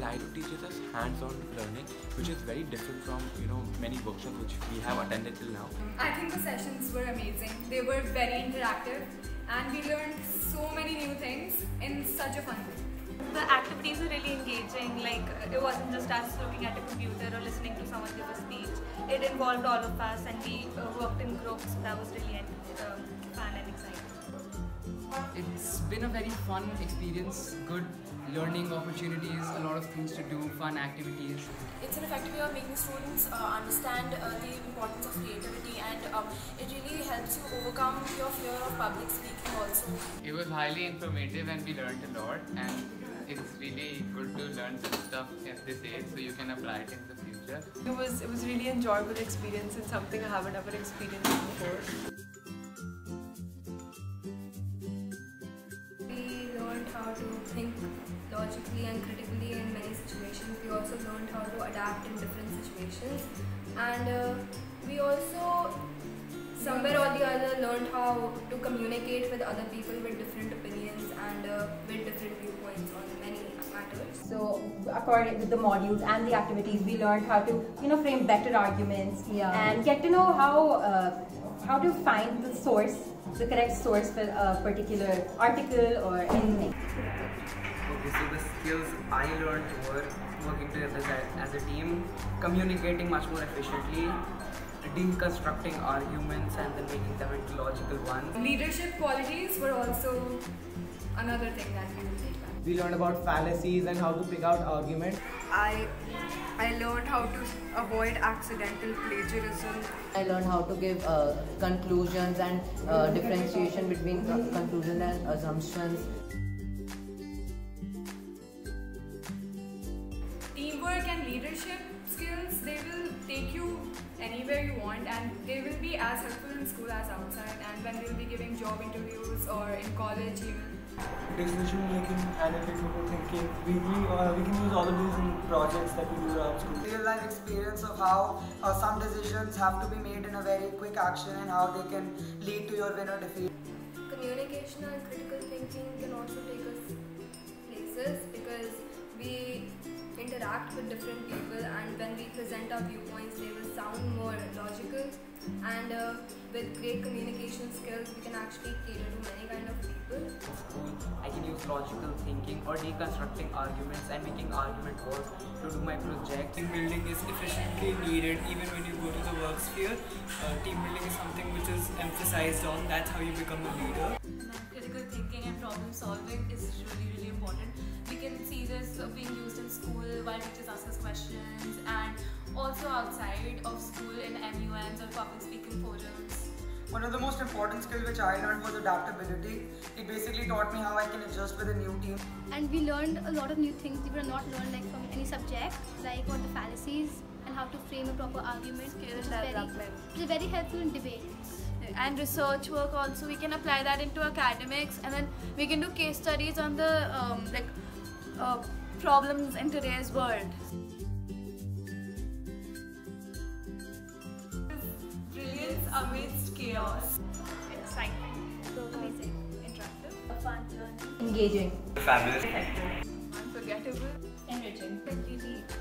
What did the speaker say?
know, teaches us hands-on learning, which is very different from you know many workshops which we have attended till now. I think the sessions were amazing. They were very interactive, and we learned so many new things in such a fun way. The activities were really engaging, like it wasn't just us looking at a computer or listening to someone give a speech. It involved all of us and we uh, worked in groups. so That was really uh, fun and exciting. It's been a very fun experience, good learning opportunities, a lot of things to do, fun activities. It's an effective way of making students uh, understand uh, the importance of creativity and um, it really helps you overcome your fear of public speaking also. It was highly informative and we learned a lot and it's really good to learn this stuff at this age so you can apply it in the future. It was it was really enjoyable experience and something I haven't ever experienced before. Think logically and critically in many situations. We also learned how to adapt in different situations, and uh, we also somewhere or the other learned how to communicate with other people with different opinions and uh, with different viewpoints on many matters. So according with the modules and the activities, we learned how to you know frame better arguments Yeah. and get to know how uh, how to find the source, the correct source for a particular article or anything. Okay, so the skills I learned were working together as a, as a team, communicating much more efficiently, deconstructing arguments and then making them into logical ones. Leadership qualities were also another thing that we will take back. We learned about fallacies and how to pick out arguments. I I learned how to avoid accidental plagiarism. I learned how to give uh, conclusions and uh, differentiation between conclusions and assumptions. Leadership skills, they will take you anywhere you want and they will be as helpful in school as outside and when we'll be giving job interviews or in college even. Decision making, analytical thinking. We, we, uh, we can use all of these in projects that we do around school. real life experience of how uh, some decisions have to be made in a very quick action and how they can lead to your win or defeat. Communication and critical thinking can also take us interact with different people and when we present our viewpoints they will sound more logical and uh, with great communication skills we can actually cater to many kind of people. School, I can use logical thinking or deconstructing arguments and making argument work to do my project. Team building is efficiently needed even when you go to the work sphere. Uh, team building is something which is emphasized on. That's how you become a leader. Critical thinking and problem solving is really, really important. We can see this being used in school while teachers ask us questions and also outside of school in MUNs or public speaking forums. One of the most important skills which I learned was adaptability. It basically taught me how I can adjust with a new team. and we learned a lot of new things we were not learned like from any subject like what the fallacies and how to frame a proper argument which is very, which is very helpful in debates and research work also. We can apply that into academics and then we can do case studies on the um, like uh, problems in today's world. Brilliance amidst chaos. Exciting. Amazing. Interactive. Fun learning. Engaging. Fabulous. unforgettable. Enriching. unique